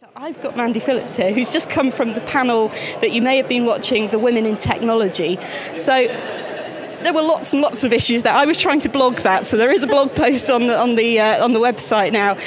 So I've got Mandy Philips here, who's just come from the panel that you may have been watching, the Women in Technology. So there were lots and lots of issues there. I was trying to blog that, so there is a blog post on the on the uh, on the website now.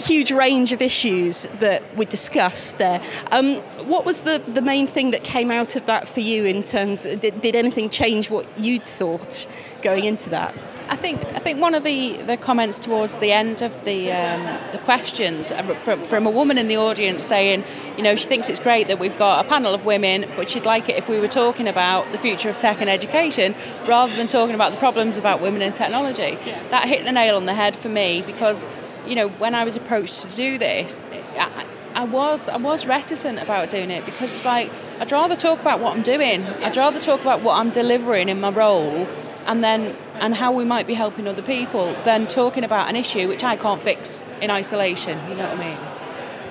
Huge range of issues that we discussed there. Um, what was the, the main thing that came out of that for you in terms? Did, did anything change what you'd thought going into that? I think I think one of the, the comments towards the end of the um, the questions uh, from, from a woman in the audience saying, you know, she thinks it's great that we've got a panel of women, but she'd like it if we were talking about the future of tech and education rather than talking about the problems about women in technology. Yeah. That hit the nail on the head for me because, you know, when I was approached to do this. I, I was I was reticent about doing it because it's like I'd rather talk about what I'm doing. I'd rather talk about what I'm delivering in my role and then and how we might be helping other people than talking about an issue which I can't fix in isolation. You know what I mean?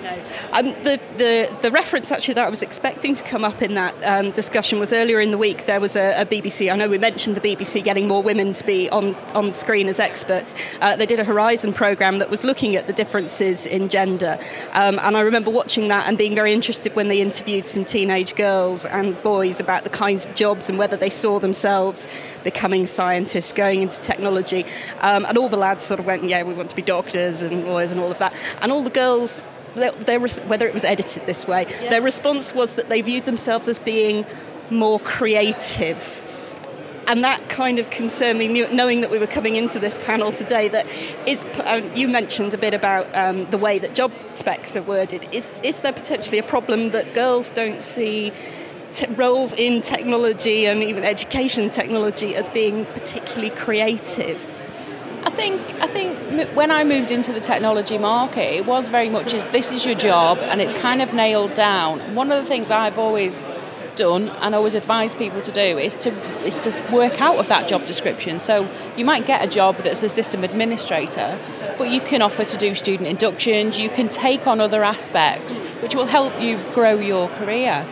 No. Um, the, the, the reference actually that I was expecting to come up in that um, discussion was earlier in the week there was a, a, BBC, I know we mentioned the BBC getting more women to be on, on screen as experts. Uh, they did a Horizon programme that was looking at the differences in gender. Um, and I remember watching that and being very interested when they interviewed some teenage girls and boys about the kinds of jobs and whether they saw themselves becoming scientists, going into technology. Um, and all the lads sort of went, yeah, we want to be doctors and lawyers and all of that. And all the girls their, their, whether it was edited this way, their response was that they viewed themselves as being more creative. And that kind of concerned me, knowing that we were coming into this panel today. That is, um, you mentioned a bit about um, the way that job specs are worded. Is, is there potentially a problem that girls don't see roles in technology and even education technology as being particularly creative? I think I think when I moved into the technology market, it was very much as this is your job, and it's kind of nailed down. One of the things I've always done and always advise people to do is to is to work out of that job description. So you might get a job that's a system administrator, but you can offer to do student inductions. You can take on other aspects which will help you grow your career.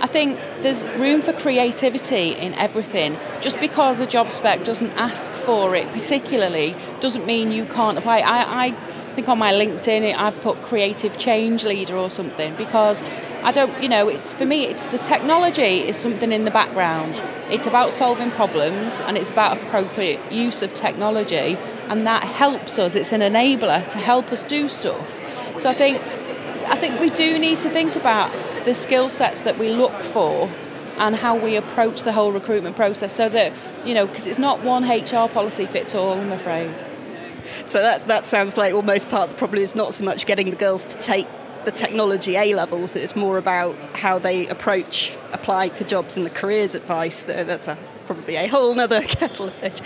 I think there's room for creativity in everything. Just because a job spec doesn't ask for it particularly doesn't mean you can't apply. I, I think on my LinkedIn I've put creative change leader or something because I don't, you know, it's for me, it's the technology is something in the background. It's about solving problems and it's about appropriate use of technology, and that helps us. It's an enabler to help us do stuff. So I think, I think we do need to think about the skill sets that we look for and how we approach the whole recruitment process so that, you know, because it's not one HR policy fits all, I'm afraid. So that, that sounds like almost part of the problem is not so much getting the girls to take the technology A levels, it's more about how they approach applying for jobs and the careers advice. That's a probably a whole other kettle of fish.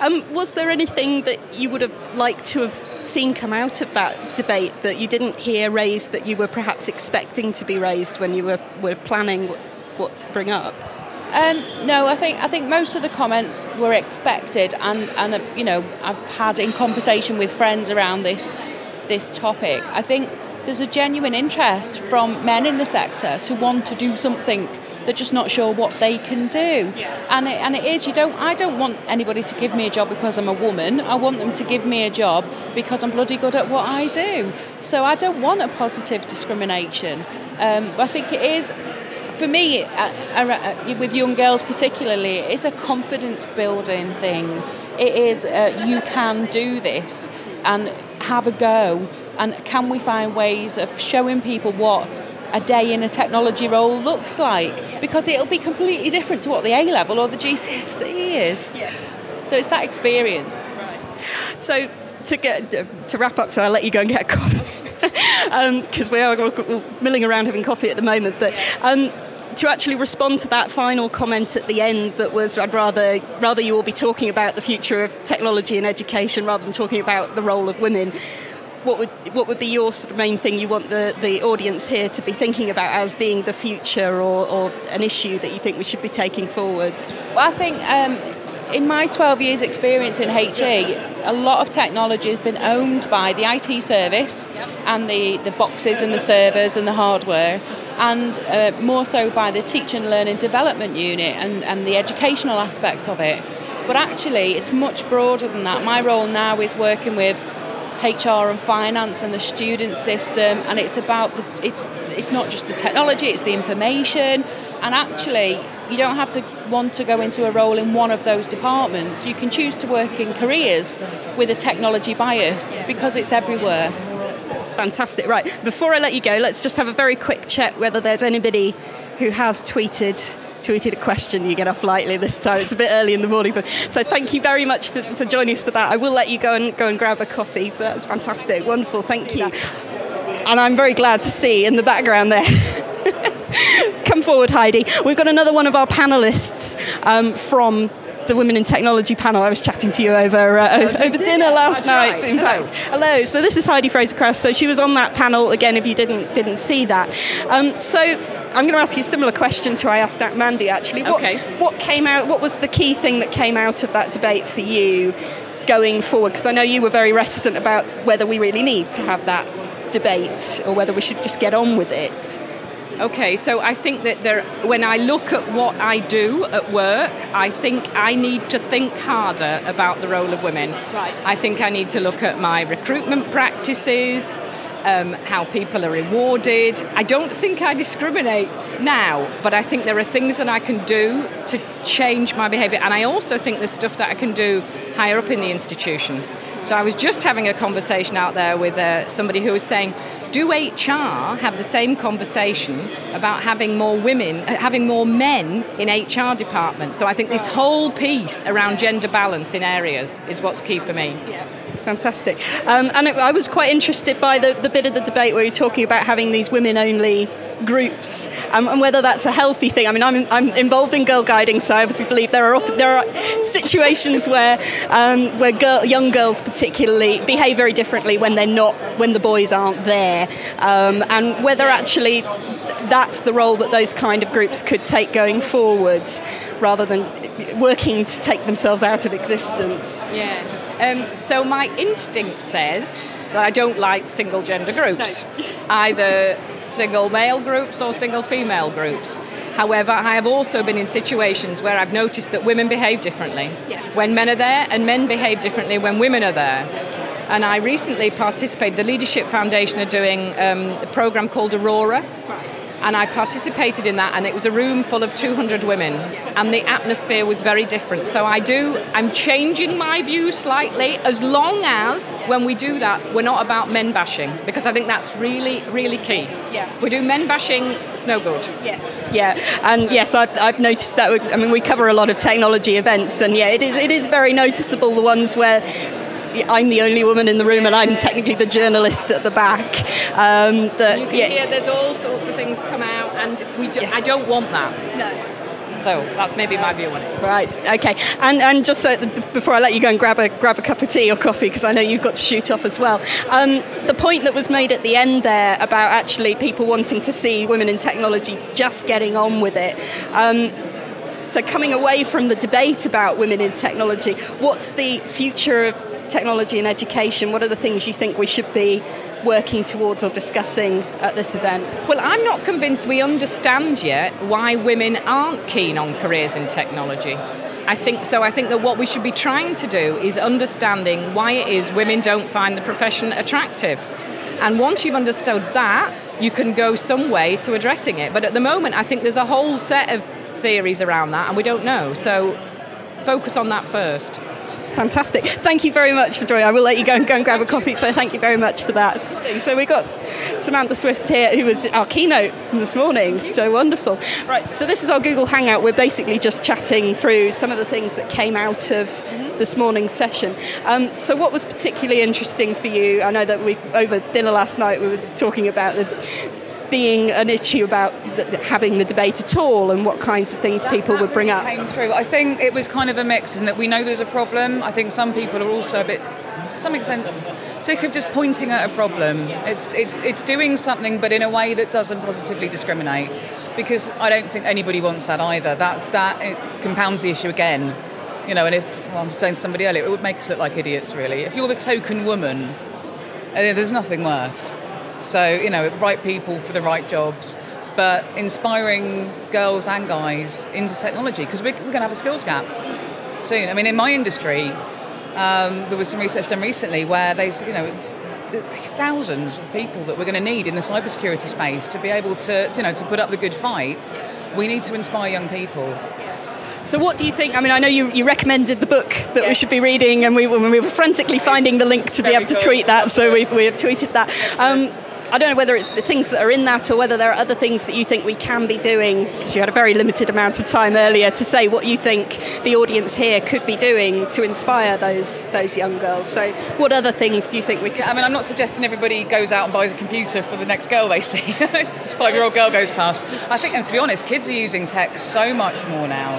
Um, was there anything that you would have liked to have seen come out of that debate that you didn't hear raised that you were perhaps expecting to be raised when you were, were planning what to bring up? Um, no, I think I think most of the comments were expected, and and uh, you know I've had in conversation with friends around this this topic. I think there's a genuine interest from men in the sector to want to do something they're just not sure what they can do. And it, and it is you don't I don't want anybody to give me a job because I'm a woman. I want them to give me a job because I'm bloody good at what I do. So I don't want a positive discrimination. Um, but I think it is for me, uh, uh, with young girls particularly, it's a confidence building thing. It is uh, you can do this and have a go. And can we find ways of showing people what a day in a technology role looks like because it'll be completely different to what the A level or the GCSE is. Yes. So it's that experience. Right. So to get to wrap up, so I'll let you go and get a coffee because um, we are milling around having coffee at the moment. But um, to actually respond to that final comment at the end, that was I'd rather rather you all be talking about the future of technology and education rather than talking about the role of women what would what would be your sort of main thing you want the, the audience here to be thinking about as being the future or, or an issue that you think we should be taking forward? Well, I think um, in my 12 years experience in HE, a lot of technology has been owned by the IT service and the, the boxes and the servers and the hardware, and uh, more so by the teaching and learning development unit and, and the educational aspect of it. But actually, it's much broader than that. My role now is working with HR and finance and the student system, and it's about the, it's it's not just the technology, it's the information, and actually you don't have to want to go into a role in one of those departments. You can choose to work in careers with a technology bias because it's everywhere. Fantastic. Right, before I let you go, let's just have a very quick check whether there's anybody who has tweeted tweeted a question. You get off lightly this time. It's a bit early in the morning, but so thank you very much for, for joining us for that. I will let you go and go and grab a coffee. So that's fantastic, wonderful. Thank you. And I'm very glad to see in the background there. Come forward, Heidi. We've got another one of our panelists um, from the Women in Technology panel. I was chatting to you over uh, oh, over dinner last night. Right. In Hello. fact, hello. So this is Heidi Fraser Krauss. So she was on that panel again. If you didn't didn't see that, um, so I'm going to ask you a similar question to I asked Mandy. Actually, what, Okay. what came out? What was the key thing that came out of that debate for you going forward? Because I know you were very reticent about whether we really need to have that debate or whether we should just get on with it. Okay, so I think that there, when I look at what I do at work, I think I need to think harder about the role of women. Right. I think I need to look at my recruitment practices, um, how people are rewarded. I don't think I discriminate now, but I think there are things that I can do to change my behaviour, and I also think there's stuff that I can do higher up in the institution. So I was just having a conversation out there with uh, somebody who was saying, do HR have the same conversation about having more women, uh, having more men in HR departments? So I think this whole piece around gender balance in areas is what's key for me. Fantastic. Um, and I was quite interested by the, the bit of the debate where you're talking about having these women only groups um, and whether that's a healthy thing. I mean, I'm, I'm involved in girl guiding, so I obviously believe there are there are situations where um, where girl, young girls particularly behave very differently when they're not when the boys aren't there, um, and whether actually that's the role that those kind of groups could take going forward, rather than working to take themselves out of existence. Yeah. Um, so my instinct says that I don't like single gender groups, either single male groups or single female groups. However, I have also been in situations where I've noticed that women behave differently Yes. when men are there, and men behave differently when women are there. And I recently participated. The Leadership Foundation are doing um, a program called Aurora, and I participated in that, and it was a room full of 200 women, and the atmosphere was very different. So I do, I'm changing my view slightly, as long as when we do that, we're not about men bashing, because I think that's really, really key. Yeah. If we do men bashing, it's no good. Yes, yeah, and yes, I've, I've noticed that. I mean, we cover a lot of technology events, and yeah, it is it is very noticeable the ones where. I'm the only woman in the room, and I'm technically the journalist at the back. Um, that, You can yeah, hear there's all sorts of things come out, and we do, I don't want that. No. So that's maybe my view on it. Right. Okay. And and just so, before I let you go and grab a grab a cup of tea or coffee, because I know you've got to shoot off as well. Um, the point that was made at the end there about actually people wanting to see women in technology just getting on with it. Um, so coming away from the debate about women in technology, what's the future of technology and education? What are the things you think we should be working towards or discussing at this event? Well, I'm not convinced we understand yet why women aren't keen on careers in technology. I think so. I think that what we should be trying to do is understanding why it is women don't find the profession attractive. And once you've understood that, you can go some way to addressing it. But at the moment, I think there's a whole set of theories around that, and we don't know. So focus on that first. Fantastic. Thank you very much for joining. I will let you go and go and grab a coffee, so thank you very much for that. So we got Samantha Swift here, who was our keynote this morning. So wonderful. Right, so this is our Google Hangout. We're basically just chatting through some of the things that came out of this morning's session. Um, so what was particularly interesting for you? I know that we over dinner last night we were talking about the being an issue about the, having the debate at all and what kinds of things people would bring up. came through. I think it was kind of a mix in that we know there's a problem. I think some people are also a bit, to some extent, sick of just pointing at a problem. It's it's it's doing something, but in a way that doesn't positively discriminate. Because I don't think anybody wants that either. That's that it compounds the issue again. You know, and if well, I was saying to somebody earlier, it would make us look like idiots. Really, if you're the token woman, uh, there's nothing worse. So, you know, right people for the right jobs, but inspiring girls and guys into technology because we're, we're going to have a skills gap soon. I mean, in my industry, Um, there was some research done recently where they said, you know, there's thousands of people that we're going to need in the cybersecurity space to be able to, you know, to put up the good fight. We need to inspire young people. So, what do you think? I mean, I know you, you recommended the book that Yes. we should be reading, and we, we were frantically finding the link to be Very able to cool. tweet that, so we, we have tweeted that. Um, I don't know whether it's the things that are in that or whether there are other things that you think we can be doing, because you had a very limited amount of time earlier to say what you think the audience here could be doing to inspire those those young girls. So, what other things do you think we could? I mean, I'm not suggesting everybody goes out and buys a computer for the next girl they see. this five-year-old girl goes past. I think, and to be honest, kids are using tech so much more now.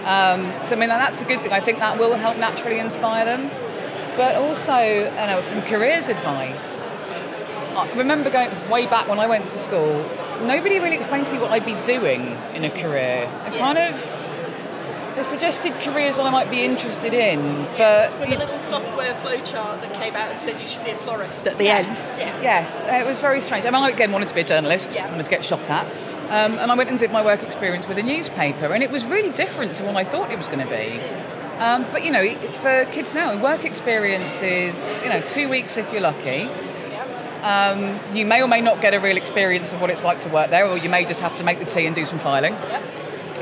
Um, so I mean, that's a good thing. I think that will help naturally inspire them. But also, you know, from careers advice, I remember going way back when I went to school. Nobody really explained to me what I'd be doing in a career. I kind of they suggested careers that I might be interested in, but with a little software flowchart that came out and said you should be a florist at the Yes. end. Yes, uh, it was very strange. I mean, I again wanted to be a journalist, Yeah. wanted to get shot at. Um, and I went and did my work experience with a newspaper, and it was really different to what I thought it was going to be. Um, but you know, for kids now, work experience is you know two weeks if you're lucky. Um, you may or may not get a real experience of what it's like to work there, or you may just have to make the tea and do some filing.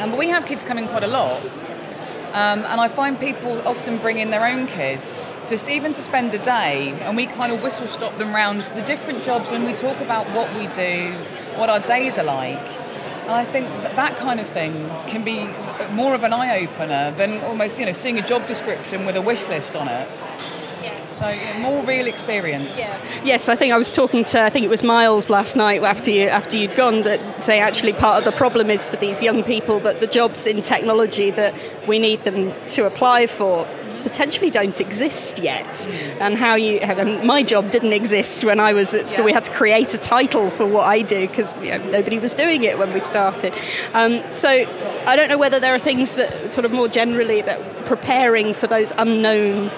Um, but we have kids coming quite a lot. Um, and I find people often bring in their own kids, just even to spend a day, and we kind of whistle stop them round the different jobs and we talk about what we do, what our days are like. And I think that, that kind of thing can be more of an eye opener than almost you know seeing a job description with a wish list on it. So yeah, more real experience. Yes, I think I was talking to I think it was Miles last night after you after you'd gone that say actually part of the problem is for these young people that the jobs in technology that we need them to apply for potentially don't exist yet. And how you my job didn't exist when I was at school. Yeah. we had to create a title for what I do because you know, nobody was doing it when we started. Um, so I don't know whether there are things that sort of more generally that preparing for those unknown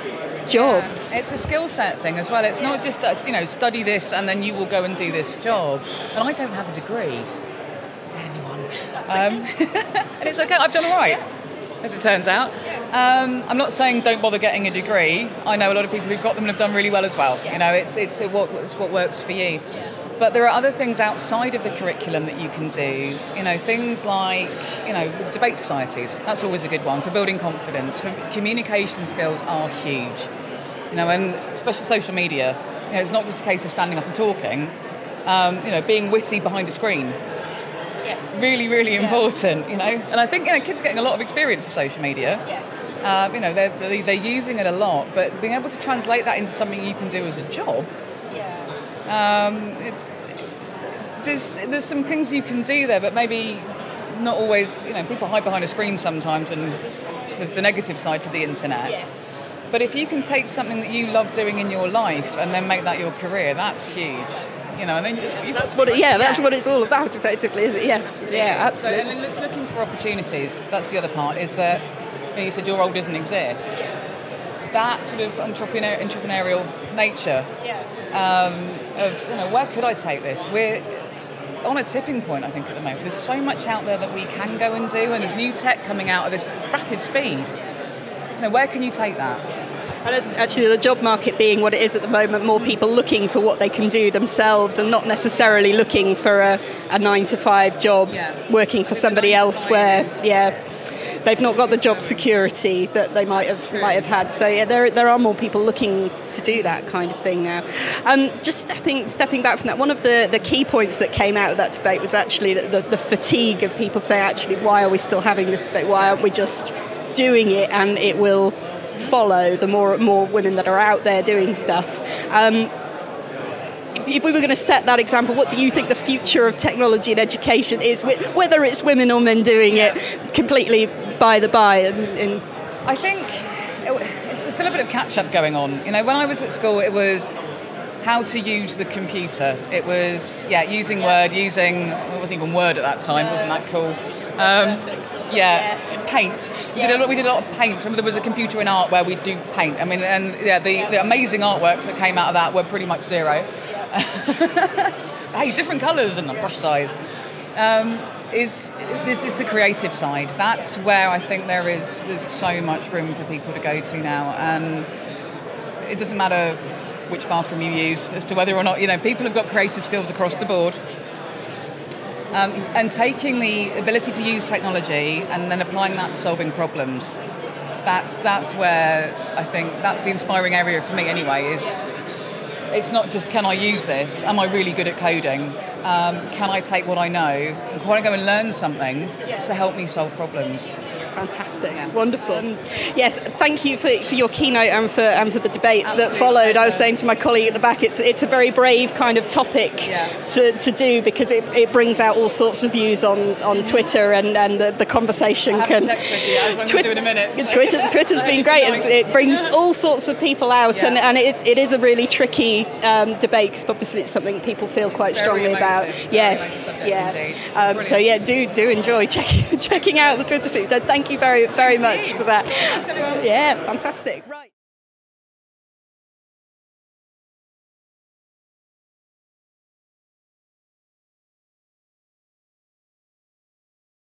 jobs It's a skill set thing as well. It's not just us, you know, study this and then you will go and do this job. And I don't have a degree. To anyone. Um, and it's okay. I've done all right, as it turns out. Um, I'm not saying don't bother getting a degree. I know a lot of people who've got them and have done really well as well. You know, it's it's what it's what works for you. But there are other things outside of the curriculum that you can do. You know, things like you know debate societies. That's always a good one for building confidence. For communication skills are huge. You know, and especially social media. You know, it's not just a case of standing up and talking. Um, you know, being witty behind a screen. Yes. Really, really important. You know, and I think you know kids are getting a lot of experience of social media. yes. Um, you know, they're, they're using it a lot, but being able to translate that into something you can do as a job um, it's, there's there's some things you can do there, but maybe not always. You know, people hide behind a screen sometimes, and there's the negative side to the internet. Yes. But if you can take something that you love doing in your life and then make that your career, that's huge. You know, and then that's what, it, yeah, that's what it's all about, effectively, is it? Yes, yeah, absolutely. So, and then it's looking for opportunities. That's the other part. Is that you, know, you said your role didn't exist. That sort of entrepreneur, entrepreneurial nature um, of you know where could I take this? We're on a tipping point, I think, at the moment. There's so much out there that we can go and do, and there's new tech coming out at this rapid speed. You know, where can you take that? And actually, the job market being what it is at the moment, more people looking for what they can do themselves and not necessarily looking for a, a nine to five job Yeah. working for somebody the nine to else where, yeah, they've not got the job security that they might have might have had. So yeah, there there are more people looking to do that kind of thing now. Um, just stepping stepping back from that, one of the, the key points that came out of that debate was actually the, the, the fatigue of people saying, actually, why are we still having this debate? Why aren't we just doing it and it will follow the more more women that are out there doing stuff. Um, if we were going to set that example, what do you think the future of technology and education is? Whether it's women or men doing it, completely by the by. And, and I think it- it's still a bit of catch up going on. You know, when I was at school, it was how to use the computer. It was yeah, using Word, using it wasn't even Word at that time. It wasn't that cool. Um, yeah, paint. We did a lot. We did a lot of paint. Remember, there was a computer in art where we do paint. I mean, and yeah, the, the amazing artworks that came out of that were pretty much zero. hey, different colours and brush size. Um, is this is the creative side? That's where I think there is there's so much room for people to go to now, and it doesn't matter which bathroom you use as to whether or not you know people have got creative skills across the board. Um, and taking the ability to use technology and then applying that to solving problems. That's that's where I think that's the inspiring area for me anyway. Is it's not just can I use this? Am I really good at coding? Um, can I take what I know and can I go and learn something to help me solve problems? Fantastic, yeah. wonderful. Um, yes, thank you for, for your keynote and for and for the debate Absolutely that followed. I was saying to my colleague at the back, it's it's a very brave kind of topic yeah. to, to do because it, it brings out all sorts of views on, on Twitter and, and the, the conversation can. Twitter, Twitter, Twitter's been great. Nice. It brings all sorts of people out, yeah. and, and it's, it is a really tricky um, debate because obviously it's something people feel quite very strongly emotive, about. Yes, yeah. Um, so yeah, do do enjoy checking checking out the Twitter stream. So thank you very, very much for that. Yeah, fantastic. Right.